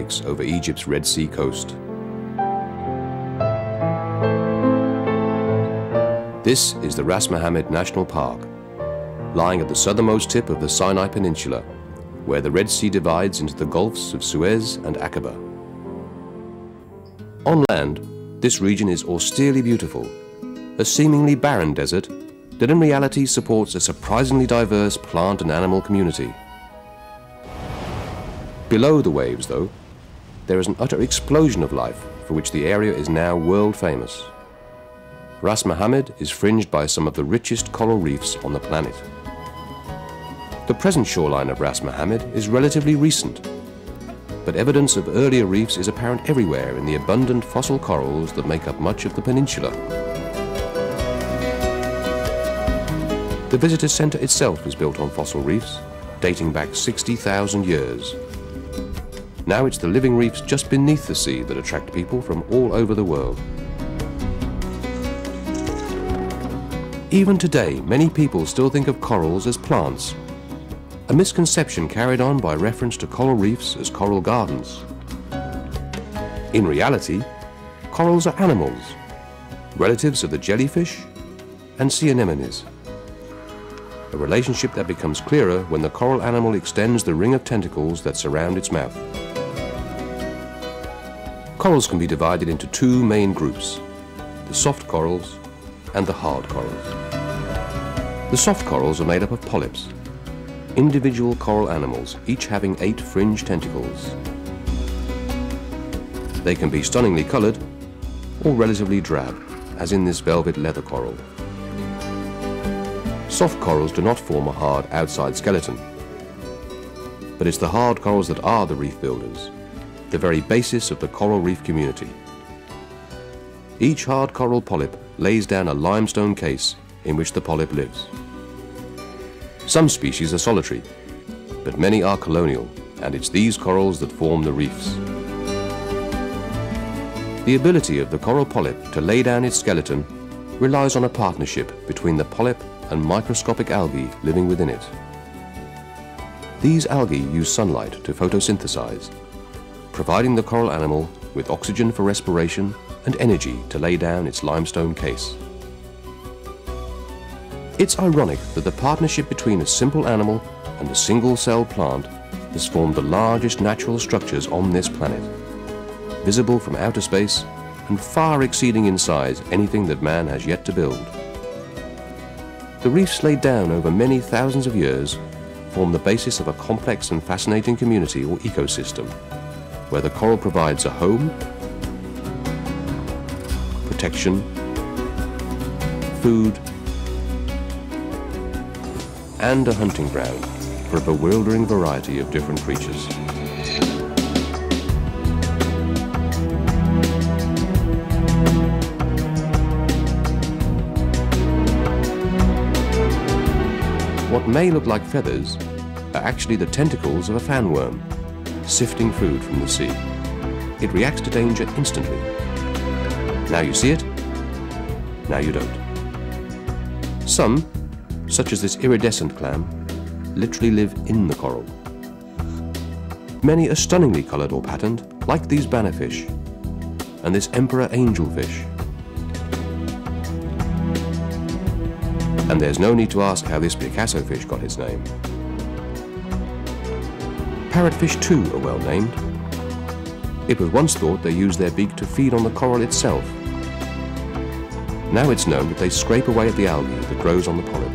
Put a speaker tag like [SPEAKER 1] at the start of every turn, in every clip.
[SPEAKER 1] breaks over Egypt's Red Sea coast. This is the Ras Mohamed National Park, lying at the southernmost tip of the Sinai Peninsula, where the Red Sea divides into the Gulfs of Suez and Aqaba. On land, this region is austerely beautiful, a seemingly barren desert that in reality supports a surprisingly diverse plant and animal community. Below the waves, though, there is an utter explosion of life for which the area is now world famous. Ras Mohamed is fringed by some of the richest coral reefs on the planet. The present shoreline of Ras Mohamed is relatively recent, but evidence of earlier reefs is apparent everywhere in the abundant fossil corals that make up much of the peninsula. The visitor centre itself is built on fossil reefs, dating back 60,000 years. Now it's the living reefs just beneath the sea that attract people from all over the world. Even today, many people still think of corals as plants, a misconception carried on by reference to coral reefs as coral gardens. In reality, corals are animals, relatives of the jellyfish and sea anemones. A relationship that becomes clearer when the coral animal extends the ring of tentacles that surround its mouth. Corals can be divided into two main groups, the soft corals and the hard corals. The soft corals are made up of polyps, individual coral animals, each having eight fringe tentacles. They can be stunningly coloured or relatively drab, as in this velvet leather coral. Soft corals do not form a hard outside skeleton, but it's the hard corals that are the reef builders, the very basis of the coral reef community. Each hard coral polyp lays down a limestone case in which the polyp lives. Some species are solitary, but many are colonial, and it's these corals that form the reefs. The ability of the coral polyp to lay down its skeleton relies on a partnership between the polyp and microscopic algae living within it. These algae use sunlight to photosynthesize, providing the coral animal with oxygen for respiration and energy to lay down its limestone case. It's ironic that the partnership between a simple animal and a single-cell plant has formed the largest natural structures on this planet, visible from outer space and far exceeding in size anything that man has yet to build. The reefs laid down over many thousands of years form the basis of a complex and fascinating community or ecosystem, where the coral provides a home, protection, food, and a hunting ground for a bewildering variety of different creatures. What may look like feathers are actually the tentacles of a fan worm, sifting food from the sea. It reacts to danger instantly. Now you see it, now you don't. Some, such as this iridescent clam, literally live in the coral. Many are stunningly coloured or patterned, like these bannerfish and this emperor angelfish. And there's no need to ask how this Picasso fish got its name. Parrotfish too are well named. It was once thought they used their beak to feed on the coral itself. Now it's known that they scrape away at the algae that grows on the polyp.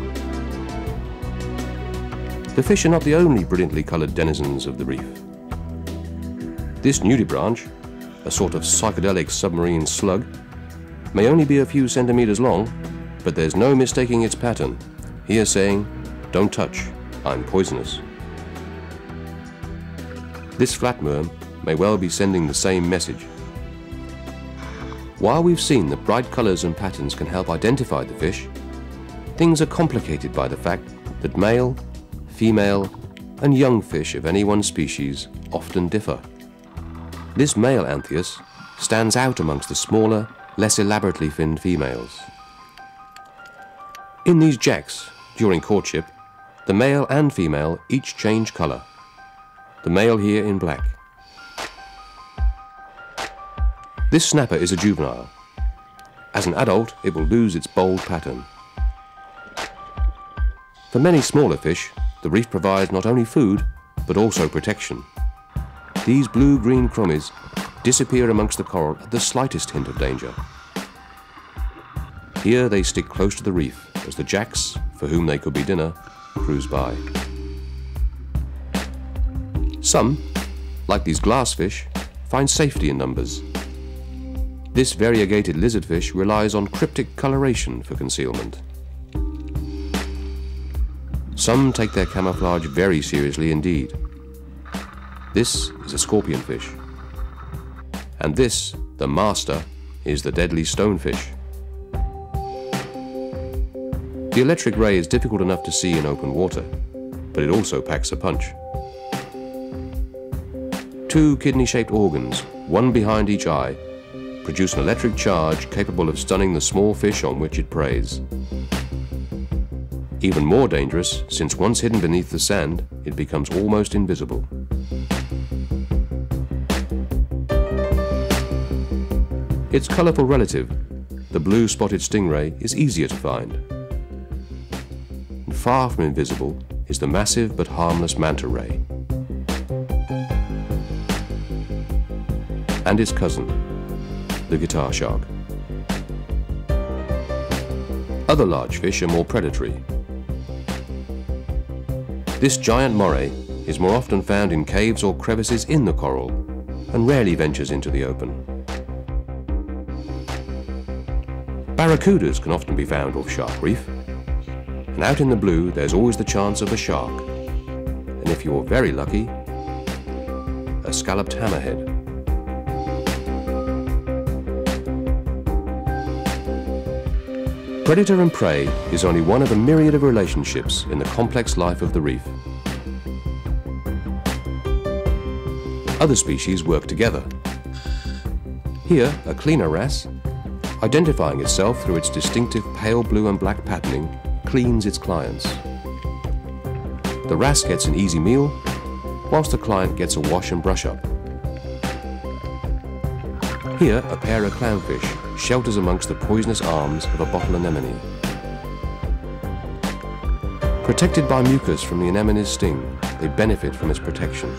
[SPEAKER 1] The fish are not the only brilliantly coloured denizens of the reef. This nudibranch, a sort of psychedelic submarine slug, may only be a few centimetres long, but there's no mistaking its pattern. Here saying, don't touch, I'm poisonous. This flatworm may well be sending the same message. While we've seen that bright colours and patterns can help identify the fish, things are complicated by the fact that male, female and young fish of any one species often differ. This male Anthias stands out amongst the smaller, less elaborately finned females. In these jacks, during courtship, the male and female each change colour. The male here in black. This snapper is a juvenile. As an adult, it will lose its bold pattern. For many smaller fish, the reef provides not only food, but also protection. These blue-green chromis disappear amongst the coral at the slightest hint of danger. Here they stick close to the reef as the jacks, for whom they could be dinner, cruise by. Some, like these glassfish, find safety in numbers. This variegated lizardfish relies on cryptic coloration for concealment. Some take their camouflage very seriously indeed. This is a scorpionfish. And this, the master, is the deadly stonefish. The electric ray is difficult enough to see in open water, but it also packs a punch. Two kidney-shaped organs, one behind each eye, produce an electric charge capable of stunning the small fish on which it preys. Even more dangerous, since once hidden beneath the sand, it becomes almost invisible. Its colourful relative, the blue-spotted stingray, is easier to find. And far from invisible is the massive but harmless manta ray. And his cousin, the guitar shark. Other large fish are more predatory, this giant moray is more often found in caves or crevices in the coral and rarely ventures into the open. Barracudas can often be found off Shark Reef, and out in the blue there's always the chance of a shark, and if you're very lucky, a scalloped hammerhead. Predator and prey is only one of a myriad of relationships in the complex life of the reef. Other species work together. Here, a cleaner wrasse, identifying itself through its distinctive pale blue and black patterning, cleans its clients. The wrasse gets an easy meal, whilst the client gets a wash and brush up. Here, a pair of clownfish shelters amongst the poisonous arms of a bottle anemone. Protected by mucus from the anemone's sting, they benefit from its protection.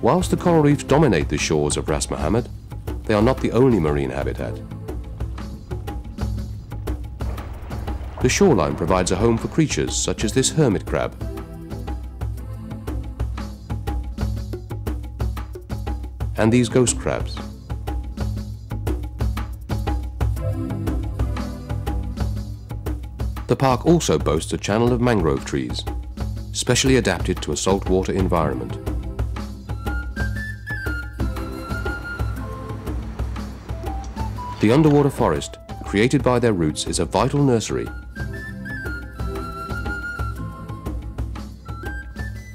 [SPEAKER 1] Whilst the coral reefs dominate the shores of Ras Mohamed, they are not the only marine habitat. The shoreline provides a home for creatures such as this hermit crab. And these ghost crabs. The park also boasts a channel of mangrove trees, specially adapted to a saltwater environment. The underwater forest, created by their roots, is a vital nursery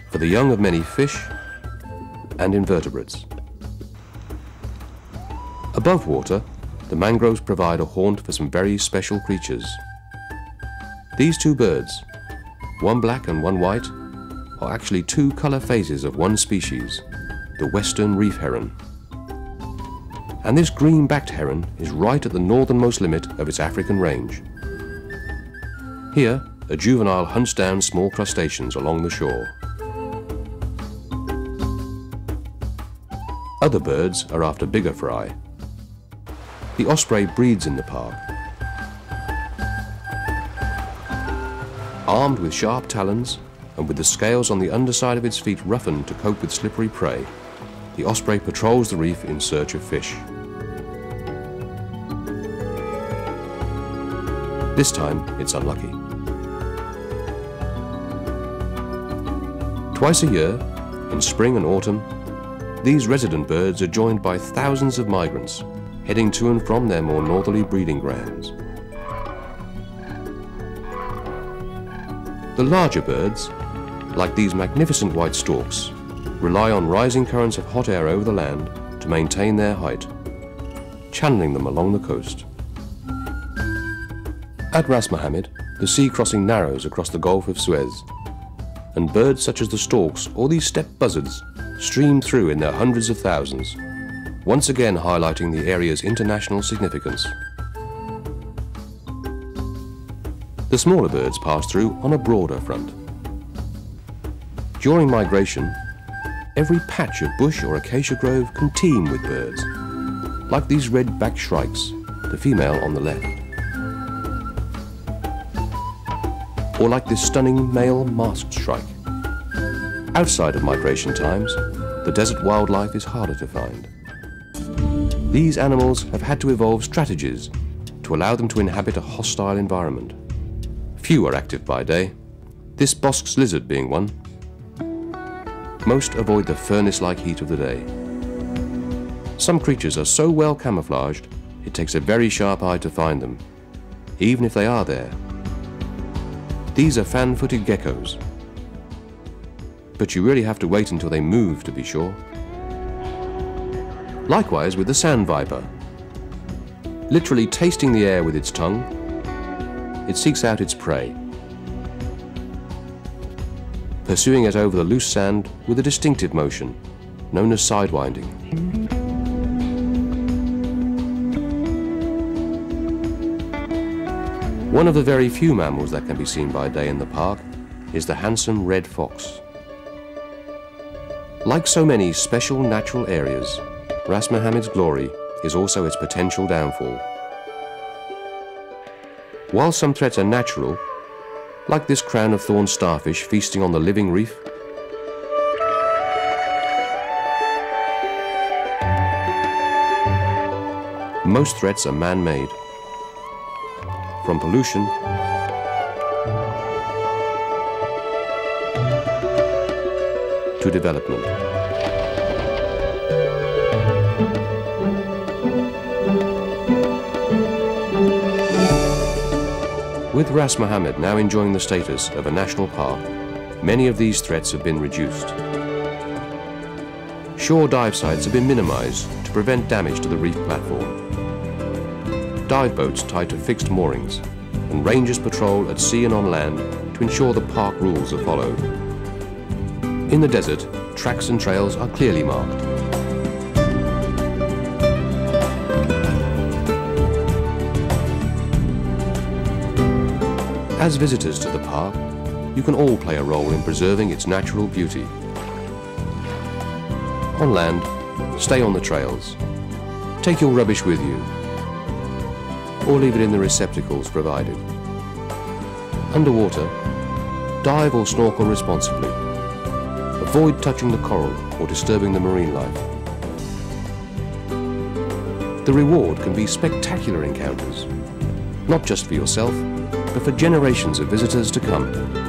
[SPEAKER 1] for the young of many fish and invertebrates. Above water, the mangroves provide a haunt for some very special creatures. These two birds, one black and one white, are actually two colour phases of one species, the western reef heron. And this green-backed heron is right at the northernmost limit of its African range. Here, a juvenile hunts down small crustaceans along the shore. Other birds are after bigger fry. The osprey breeds in the park Armed with sharp talons and with the scales on the underside of its feet roughened to cope with slippery prey, the osprey patrols the reef in search of fish. This time, it's unlucky. Twice a year, in spring and autumn, these resident birds are joined by thousands of migrants heading to and from their more northerly breeding grounds. The larger birds, like these magnificent white storks, rely on rising currents of hot air over the land to maintain their height, channeling them along the coast. At Ras Mohamed, the sea crossing narrows across the Gulf of Suez, and birds such as the storks or these steppe buzzards stream through in their hundreds of thousands, once again highlighting the area's international significance. The smaller birds pass through on a broader front. During migration, every patch of bush or acacia grove can teem with birds, like these red-backed shrikes, the female on the left. Or like this stunning male masked shrike. Outside of migration times, the desert wildlife is harder to find. These animals have had to evolve strategies to allow them to inhabit a hostile environment. Few are active by day, this Bosc's lizard being one. Most avoid the furnace-like heat of the day. Some creatures are so well camouflaged, it takes a very sharp eye to find them, even if they are there. These are fan-footed geckos, but you really have to wait until they move to be sure. Likewise with the sand viper. Literally tasting the air with its tongue, it seeks out its prey, pursuing it over the loose sand with a distinctive motion, known as sidewinding. One of the very few mammals that can be seen by day in the park is the handsome red fox. Like so many special natural areas, Ras Mohamed's glory is also its potential downfall. While some threats are natural, like this crown of thorn starfish feasting on the living reef, most threats are man-made. From pollution to development. With Ras Mohamed now enjoying the status of a national park, many of these threats have been reduced. Shore dive sites have been minimized to prevent damage to the reef platform. Dive boats tied to fixed moorings, and rangers patrol at sea and on land to ensure the park rules are followed. In the desert, tracks and trails are clearly marked. As visitors to the park, you can all play a role in preserving its natural beauty. On land, stay on the trails. Take your rubbish with you, or leave it in the receptacles provided. Underwater, dive or snorkel responsibly. Avoid touching the coral or disturbing the marine life. The reward can be spectacular encounters, not just for yourself, for generations of visitors to come.